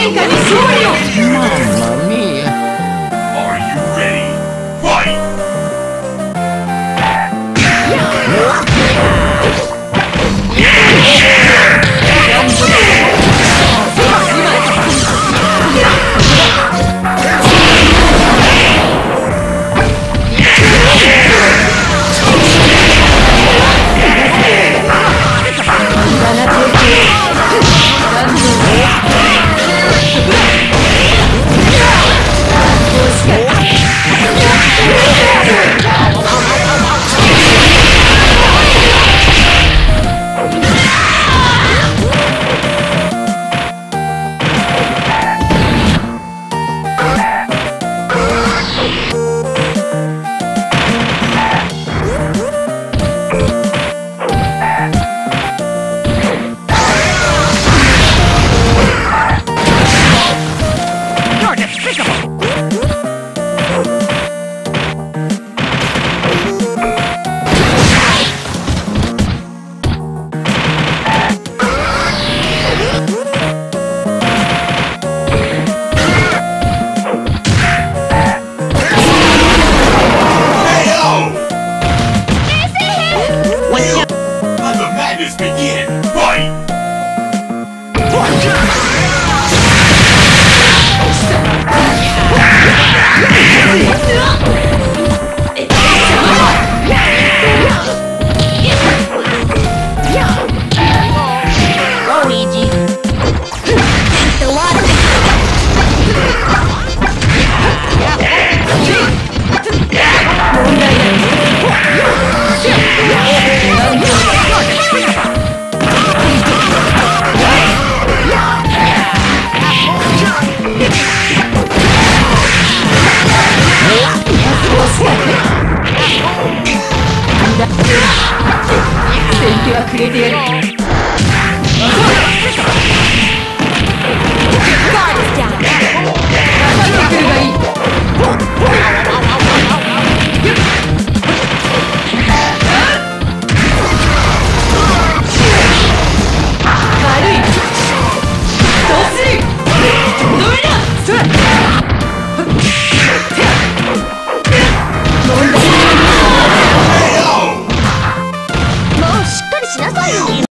天下に勝 begin! はくれてやる。どうする